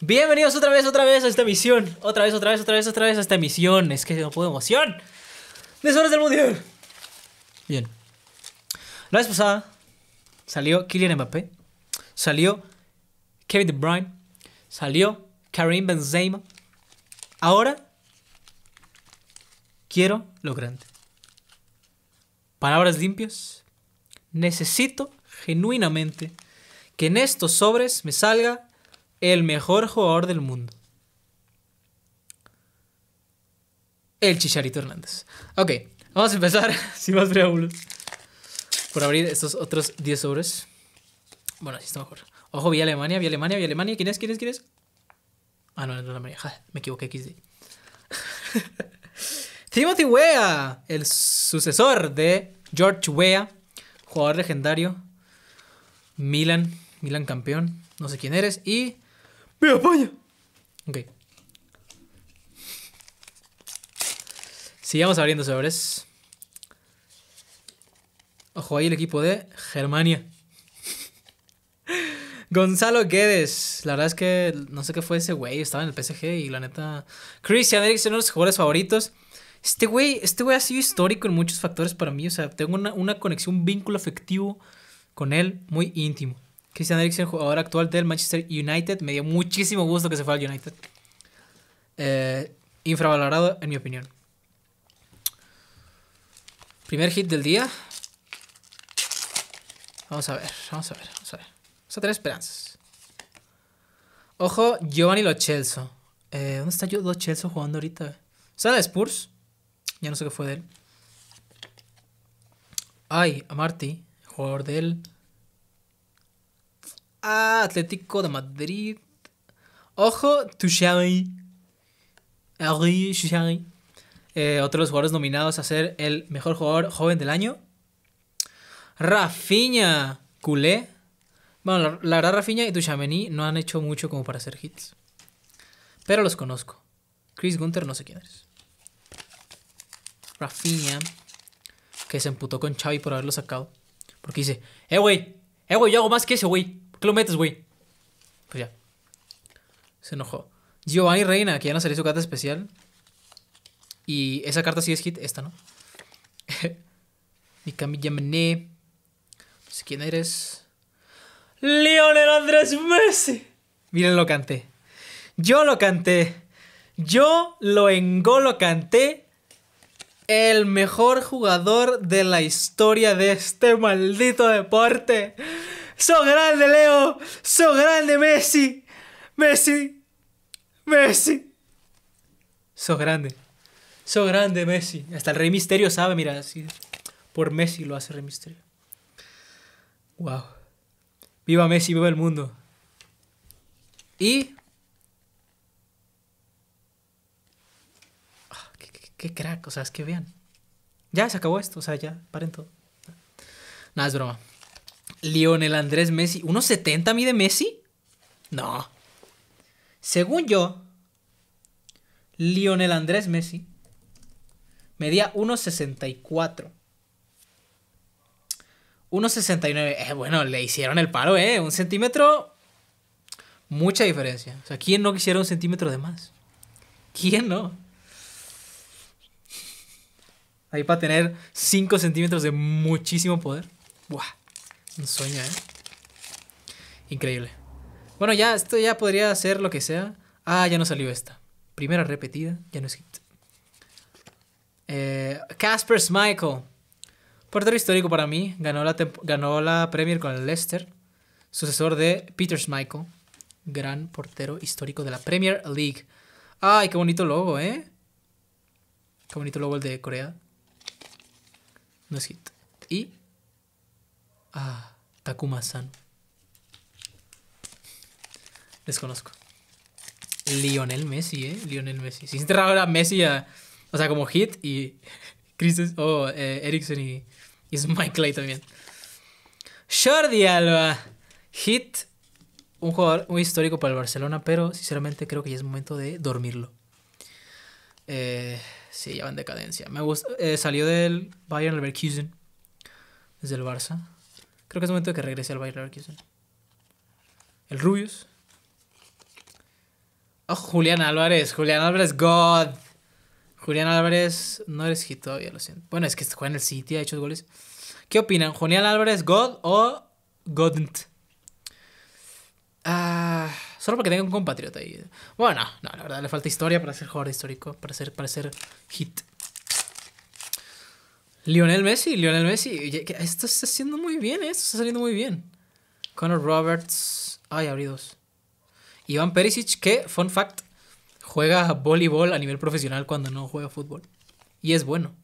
Bienvenidos otra vez, otra vez a esta misión. Otra vez, otra vez, otra vez, otra vez a esta misión. Es que no puedo emoción. Deshoras del mundial. Bien. La vez pasada salió Kylian Mbappé. Salió Kevin De Bruyne. Salió Karim Benzema. Ahora quiero lo grande. Palabras limpias. Necesito genuinamente que en estos sobres me salga el mejor jugador del mundo. El Chicharito Hernández. Ok, vamos a empezar sin más preámbulos. Por abrir estos otros 10 sobres. Bueno, así está mejor. Ojo, vi Alemania, vi Alemania, vi Alemania. ¿Quién es? ¿Quién es? ¿Quién es? Ah, no, no Alemania. Ja, me equivoqué, XD. Timothy Weah, el sucesor de George Weah, jugador legendario. Milan, Milan campeón. No sé quién eres. Y. ¡Me apoya! Ok. Sigamos abriendo sobres. Ojo ahí el equipo de Germania. Gonzalo Guedes. La verdad es que no sé qué fue ese güey. Estaba en el PSG y la neta. Christian Eriksen, uno de los jugadores favoritos. Este güey, este güey ha sido histórico en muchos factores para mí. O sea, tengo una, una conexión, un vínculo afectivo con él muy íntimo. Christian Eriksen, jugador actual del Manchester United. Me dio muchísimo gusto que se fuera al United. Eh, infravalorado, en mi opinión. Primer hit del día. Vamos a ver, vamos a ver, vamos a ver. Vamos a tener esperanzas. Ojo, Giovanni Lo Celso. Eh, ¿Dónde está Lo Celso jugando ahorita? ¿Está la Spurs? Ya no sé qué fue de él. Ay, a Marty, jugador del Ah, Atlético de Madrid. Ojo, Tuchari. Henri Tuchari. Eh, otro de los jugadores nominados a ser el mejor jugador joven del año. Rafinha. Culé. Bueno, la, verdad, Rafinha y Tuchamení no han hecho mucho como para hacer hits. Pero los conozco. Chris Gunther, no sé quién eres. Rafinha. Que se emputó con Xavi por haberlo sacado. Porque dice, eh, güey. Eh, güey, yo hago más que ese, güey. ¿Por qué lo metes, güey? Pues ya. Se enojó. Giovanni Reina, que ya no salió su carta especial. Y esa carta sí es hit, esta, ¿no? Mikami Yamane. No sé quién eres. Lionel Andrés Messi. Miren, lo canté. Yo lo canté. Yo lo engolo canté. El mejor jugador de la historia de este maldito deporte. ¡So grande, Leo! ¡So grande, Messi! ¡Messi! ¡Messi! ¡So grande! ¡So grande, Messi! Hasta el Rey Misterio sabe, mira, así. Por Messi lo hace Rey Misterio. ¡Wow! ¡Viva Messi, viva el mundo! Y. Ah, qué, qué, qué crack, o sea, es que vean. Ya se acabó esto, o sea, ya, paren todo. Nada, es broma. Lionel Andrés Messi. ¿1.70 mide Messi? No. Según yo, Lionel Andrés Messi medía 1.64. 1.69. Eh, bueno, le hicieron el paro, ¿eh? Un centímetro. Mucha diferencia. O sea, ¿quién no quisiera un centímetro de más? ¿Quién no? Ahí para tener 5 centímetros de muchísimo poder. Buah. Un sueño, ¿eh? Increíble. Bueno, ya, esto ya podría ser lo que sea. Ah, ya no salió esta. Primera repetida, ya no es hit. Eh, Casper Schmeichel. Portero histórico para mí. Ganó la, ganó la Premier con el Leicester. Sucesor de Peter Schmeichel. Gran portero histórico de la Premier League. Ay, qué bonito logo, ¿eh? Qué bonito logo el de Corea. No es hit. Y Ah, Takuma-san. Desconozco. Lionel Messi, ¿eh? Lionel Messi. Si raro era Messi a, O sea, como Hit y... Chris... Oh, eh, Ericsson y... Y Mike Clay también. Jordi Alba. Hit. Un jugador muy histórico para el Barcelona, pero sinceramente creo que ya es momento de dormirlo. Eh, sí, ya va en decadencia. Me gusta, eh, salió del Bayern Leverkusen. Desde el Barça. Creo que es momento de que regrese al Bayer Leverkusen. El Rubius. Oh, Julián Álvarez. Julián Álvarez, God. Julián Álvarez, no eres hit todavía, lo siento. Bueno, es que juega en el City, ha hecho goles. ¿Qué opinan? ¿Julián Álvarez, God o Godnt? Ah, solo porque tenga un compatriota ahí. Bueno, no, la verdad, le falta historia para ser jugador histórico, para ser, para ser hit. Lionel Messi, Lionel Messi. Esto está haciendo muy bien, ¿eh? esto está saliendo muy bien. Conor Roberts. Ay, abrí dos. Iván Perisic, que, fun fact, juega voleibol a nivel profesional cuando no juega fútbol. Y es bueno.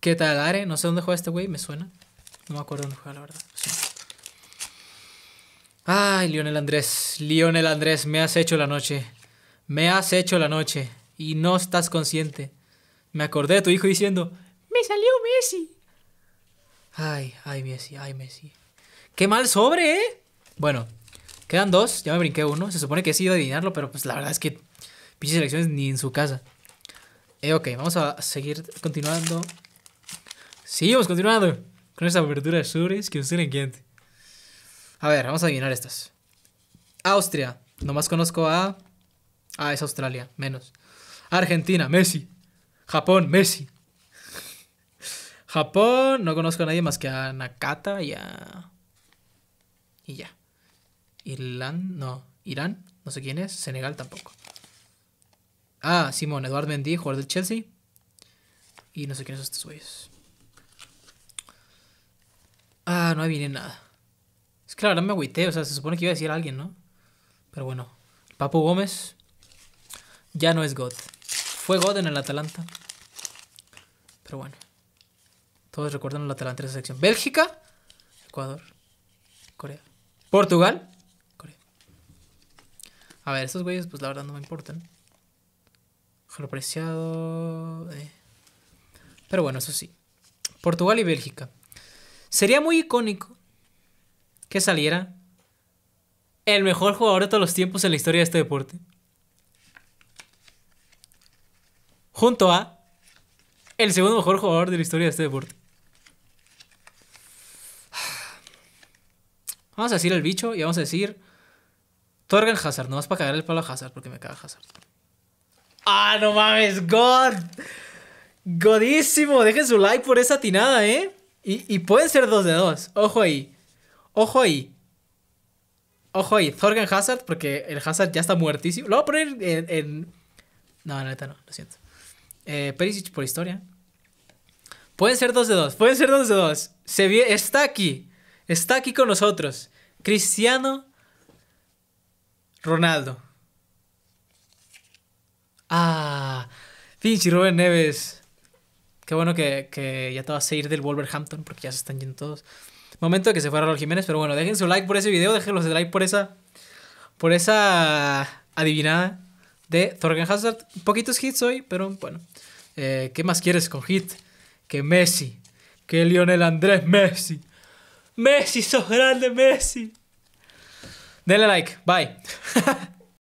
¿Qué tal, Are? No sé dónde juega este güey, me suena. No me acuerdo dónde juega, la verdad. Ay, Lionel Andrés. Lionel Andrés, me has hecho la noche. Me has hecho la noche. Y no estás consciente. Me acordé de tu hijo diciendo, salió Messi. Ay, ay, Messi, ay, Messi. Qué mal sobre, ¿eh? Bueno, quedan dos. Ya me brinqué uno. Se supone que he sido adivinarlo, pero pues la verdad es que pinches elecciones ni en su casa. Eh, ok, vamos a seguir continuando. Seguimos continuando con esa apertura de sobres que usted le encanta. A ver, vamos a adivinar estas. Austria. Nomás conozco a. Ah, es Australia, menos. Argentina, Messi. Japón, Messi. Japón, no conozco a nadie más que a Nakata y a. Y ya. Irán, no. Irán, no sé quién es. Senegal tampoco. Ah, Simón, Eduard Mendy, jugador del Chelsea. Y no sé quiénes son estos güeyes. Ah, no viene nada. Es que la verdad me agüité, o sea, se supone que iba a decir a alguien, ¿no? Pero bueno. Papu Gómez ya no es God. Fue God en el Atalanta. Pero bueno. Todos recuerdan Atalanta en esa sección. Bélgica, Ecuador, Corea. Portugal, Corea. A ver, estos güeyes, pues la verdad no me importan. Lo apreciado. Eh. Pero bueno, eso sí. Portugal y Bélgica. Sería muy icónico que saliera el mejor jugador de todos los tiempos en la historia de este deporte. Junto a el segundo mejor jugador de la historia de este deporte. Vamos a decir el bicho y vamos a decir Torgan Hazard. No vas para cagar el palo a Hazard porque me caga Hazard. ¡Ah, no mames! ¡God! ¡Godísimo! Dejen su like por esa atinada, ¿eh? Y, pueden ser dos de dos. Ojo ahí. Ojo ahí. Ojo ahí. Thorgan Hazard, porque el Hazard ya está muertísimo. Lo voy a poner en. No, la neta no, lo siento. Eh, Perisic por historia. Pueden ser dos de dos. Pueden ser dos de dos. Se está aquí. Está aquí con nosotros. Cristiano Ronaldo. Ah, pinche Rubén Neves. Qué bueno que, ya te vas a ir del Wolverhampton porque ya se están yendo todos. Momento de que se fuera Raúl Jiménez, pero bueno, dejen su like por ese video, déjenlos de like por esa por esa adivinada de Thorgan Hazard. Poquitos hits hoy, pero bueno. Eh, ¿Qué más quieres con hit? Que Messi. Que Lionel Andrés Messi. Messi, sos grande, Messi. Denle like. Bye.